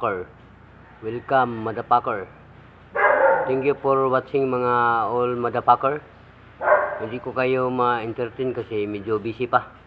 motherfucker. Welcome, motherfucker. Thank you for watching mga all motherfucker. Hindi ko kayo ma-entertain kasi medyo busy pa.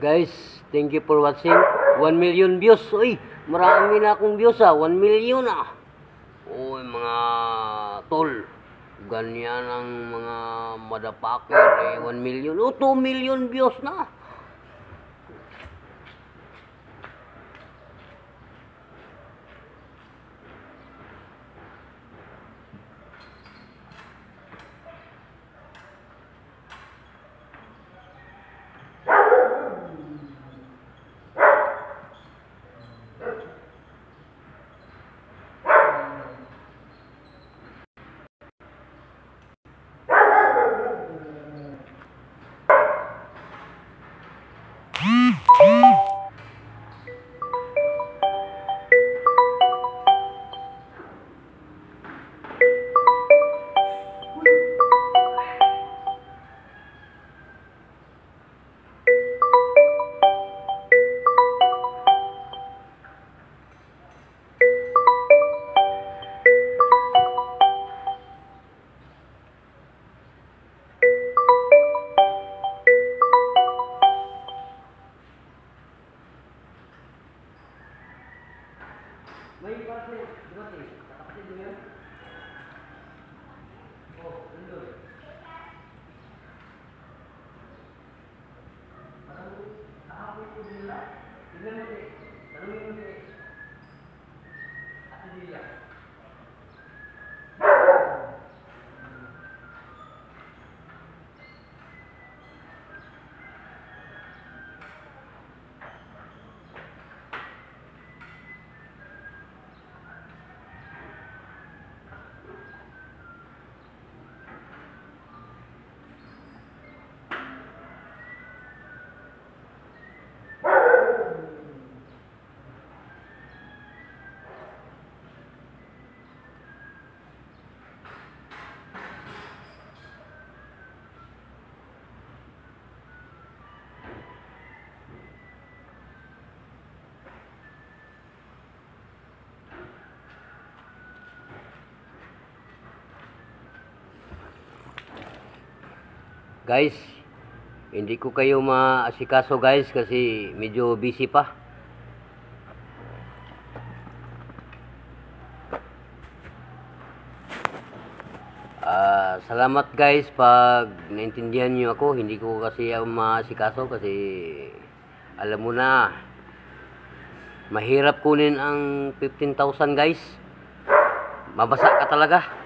Guys, thank you for watching. 1 million views. Uy, marami na akong views ah. 1 million ah. Uy, mga tol. Ganyan ang mga motherfucker eh. 1 million. Oh, 2 million views na. Kahapon ko nila. Tingnan mo eh. Guys, hindi ko kayo maasikaso guys kasi medyo busy pa. Uh, salamat guys pag naintindihan niyo ako. Hindi ko kasi maasikaso kasi alam mo na mahirap kunin ang 15,000 guys. Mabasa ka talaga.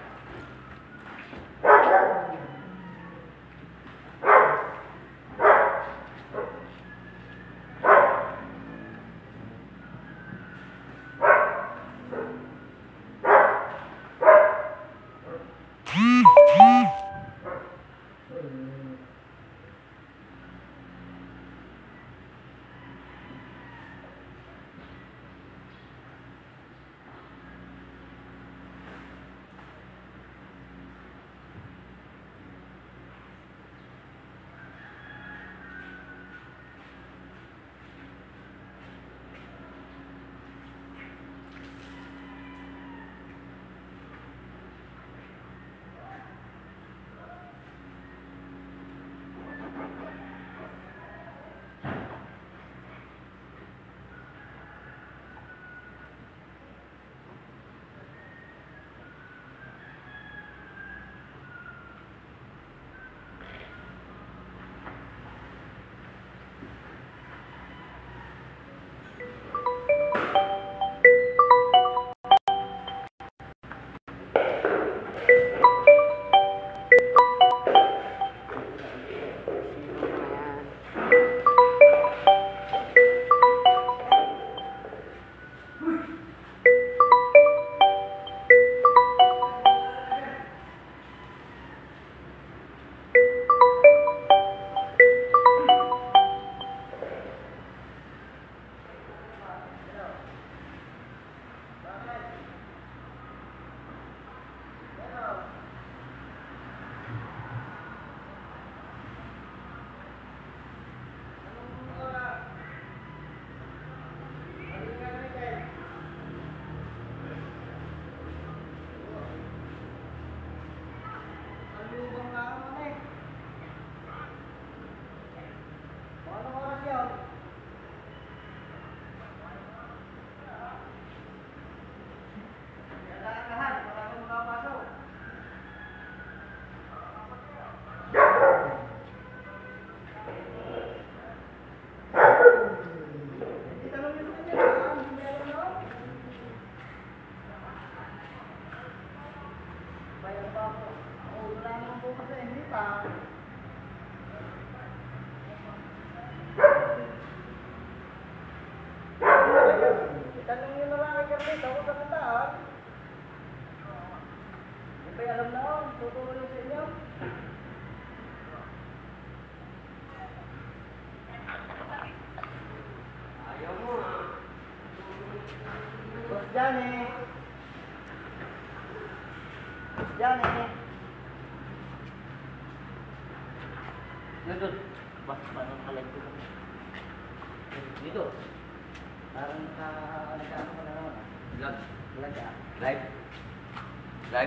我我来弄不放心吧。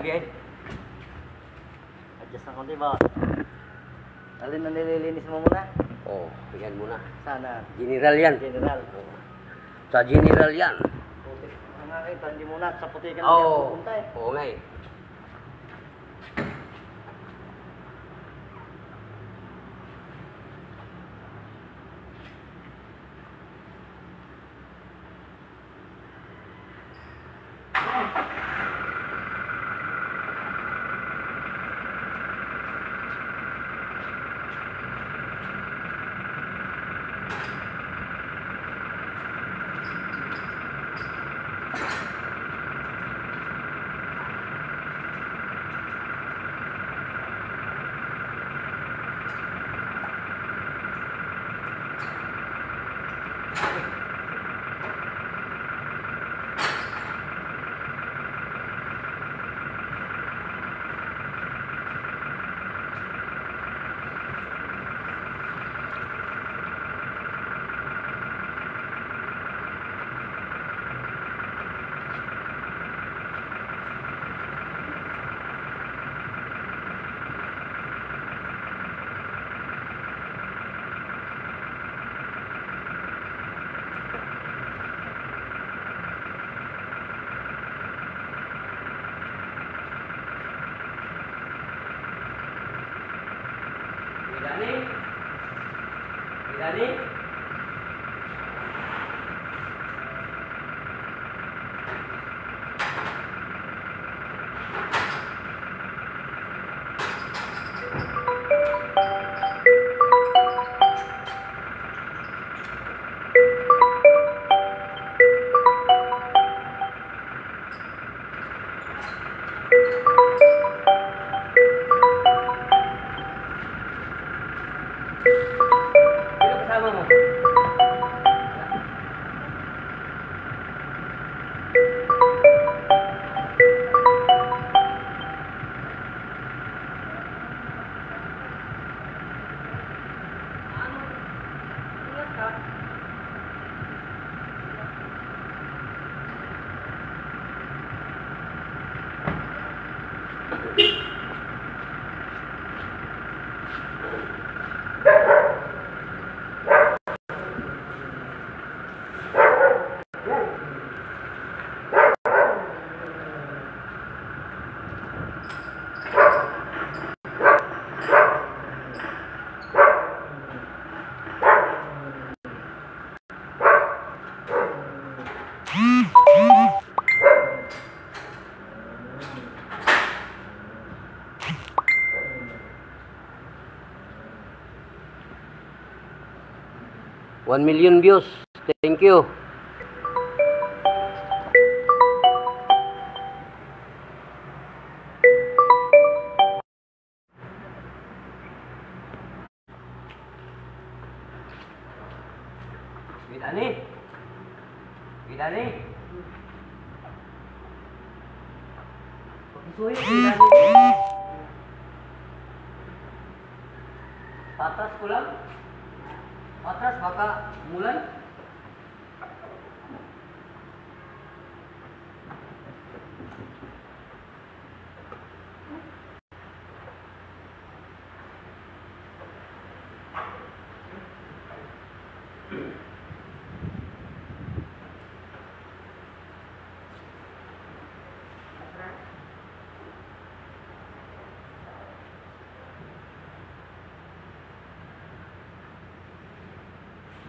Eh. Adjust ng konti ba? Alin na nililinis mo muna? Oh, yan muna. Sana. General yan. General. Sa general yan. Putik. Ang nakita, hindi muna sa putikan Oo. oh. pupunta eh. Oo nga eh. 1 million views. Thank you.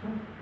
Ah.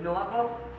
You know what, Bob?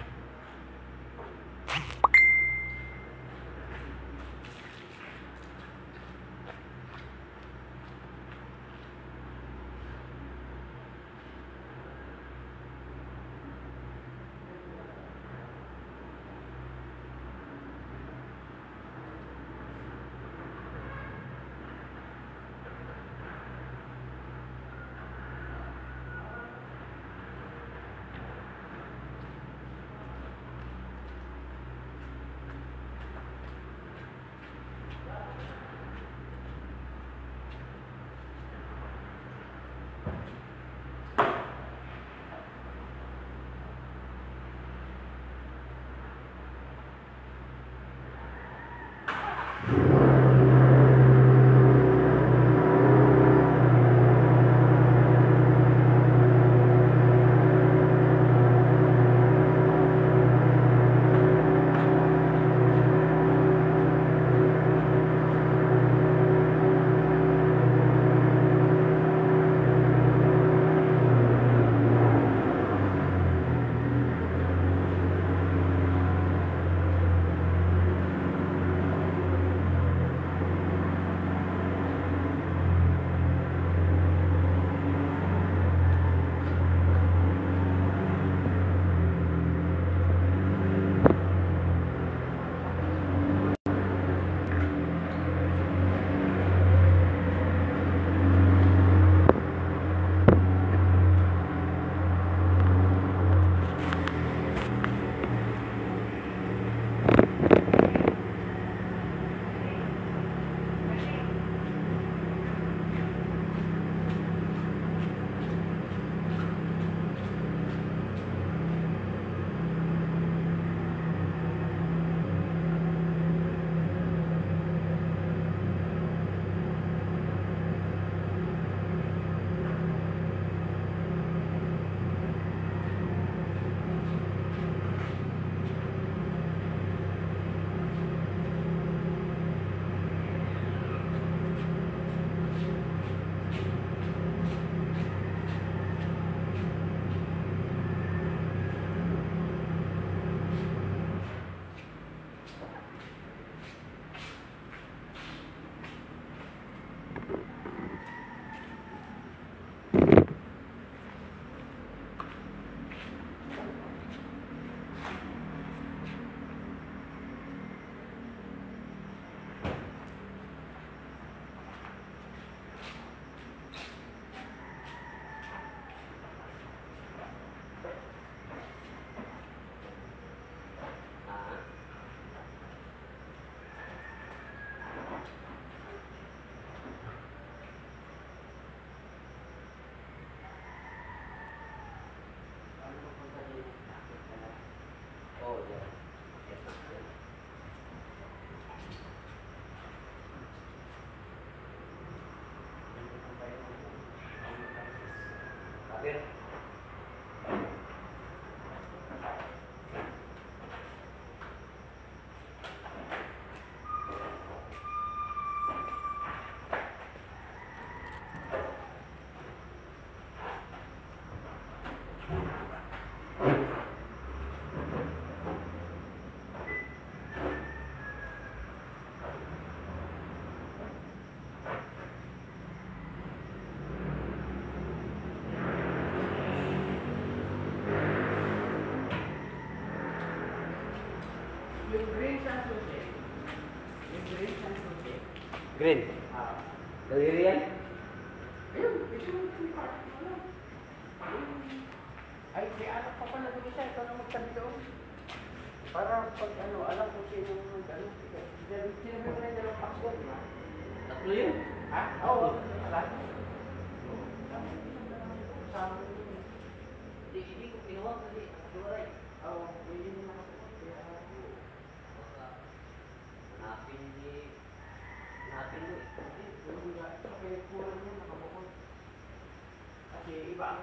pero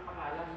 pangalan.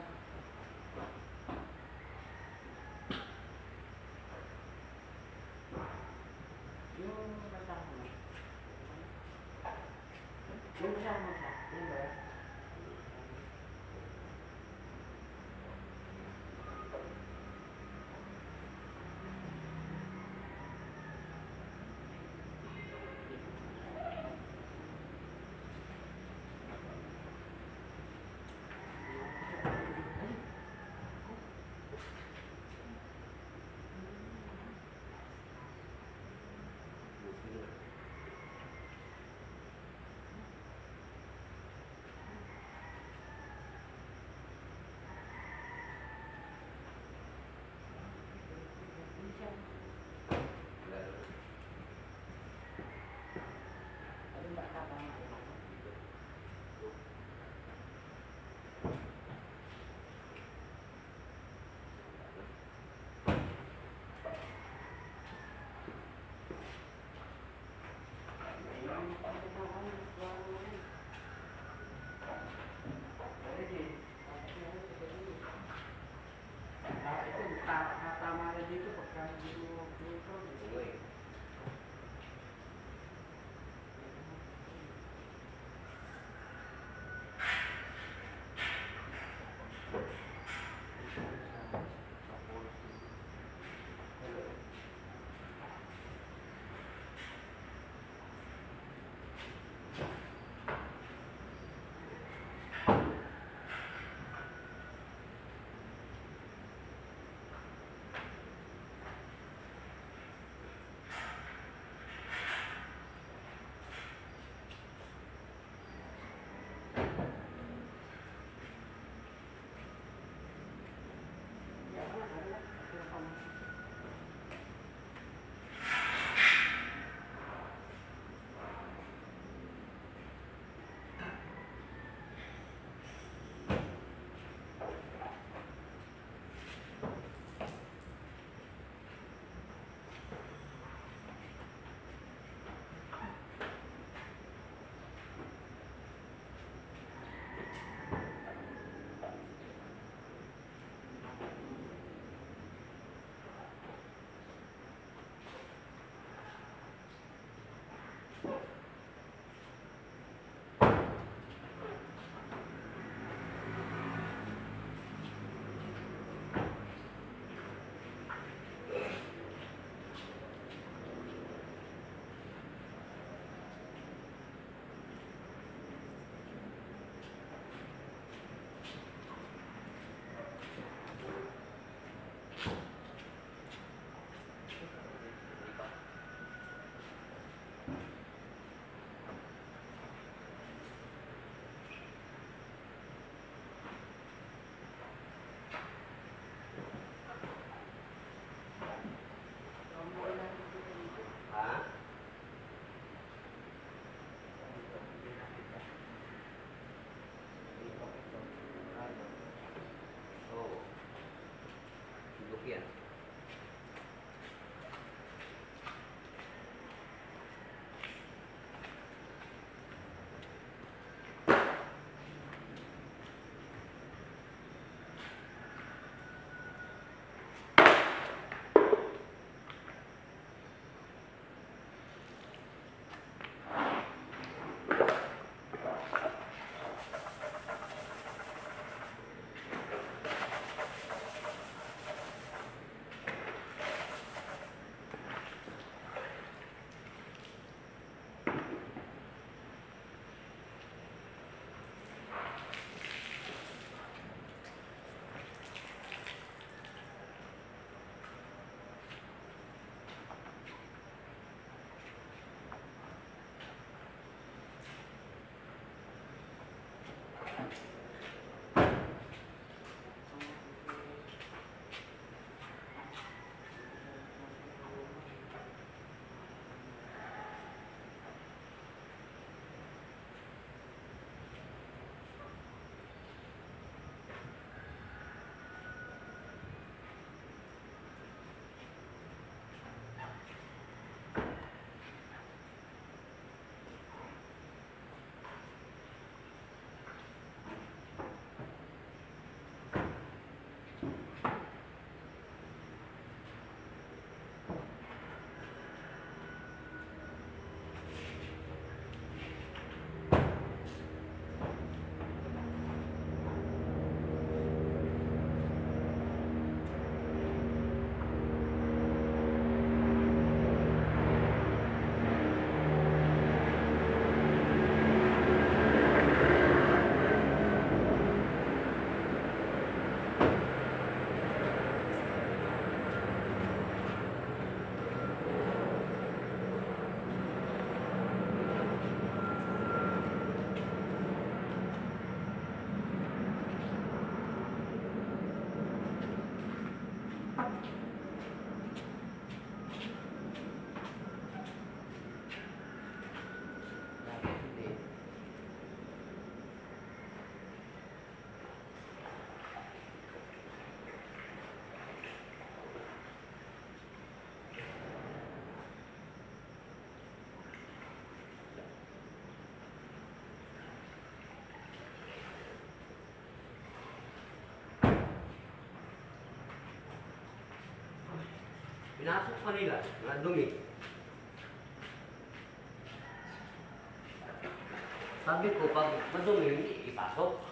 pinasok pa nila na dumi. Sabi ko, pag madumi, ipasok.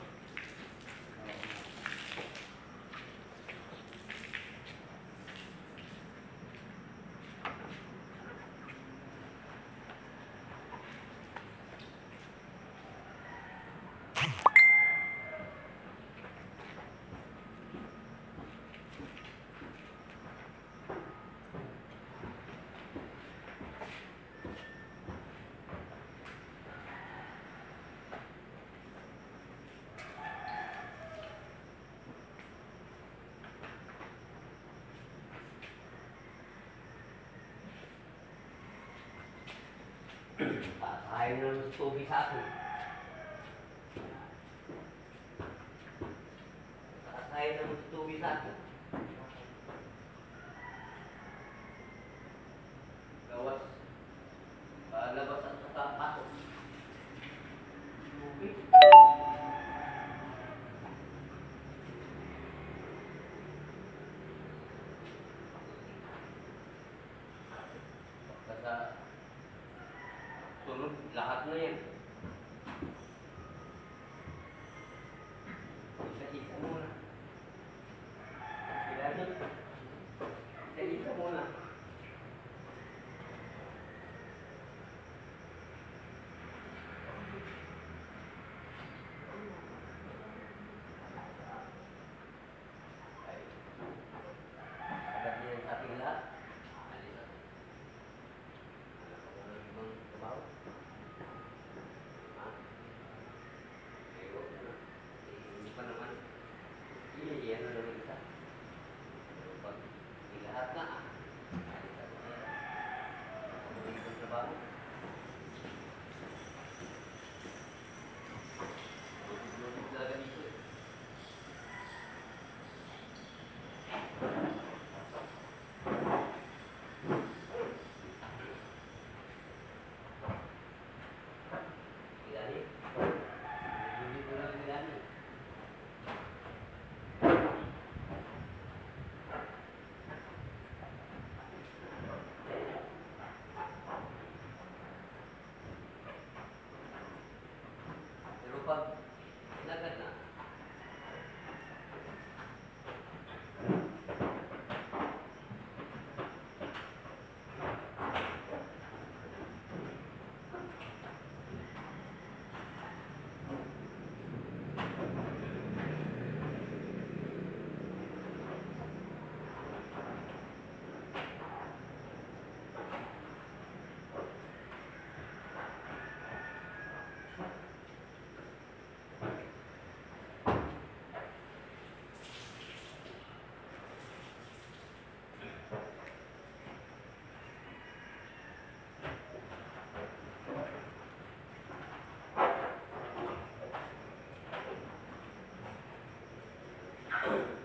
Iron Tobi satu. Iron Tobi satu. Catholic